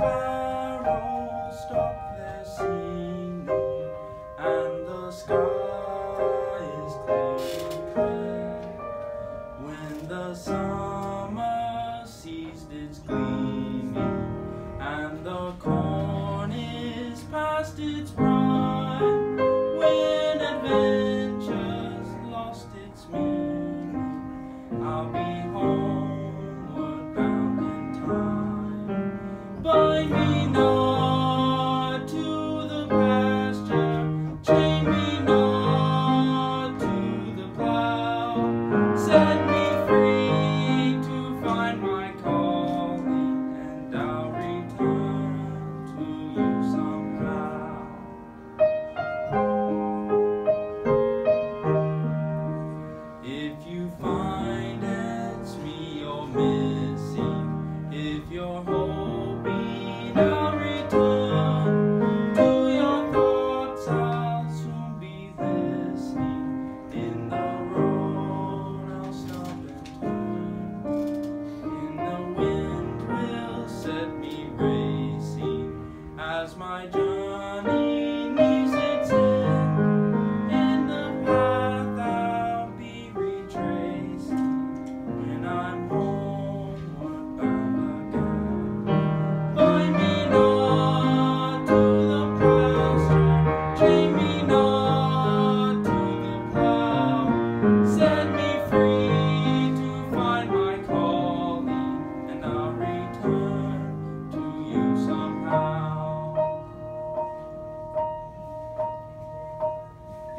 sparrows stop their singing, and the sky is clear. When the summer ceased its gleaming, and the corn is past its as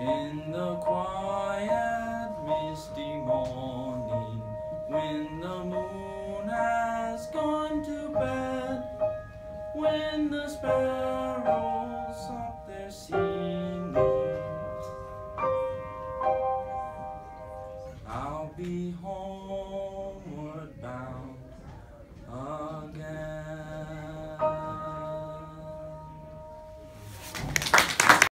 In the quiet misty morning When the moon has gone to bed When the sparrows up their singing I'll be homeward bound